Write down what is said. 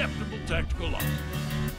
acceptable tactical loss.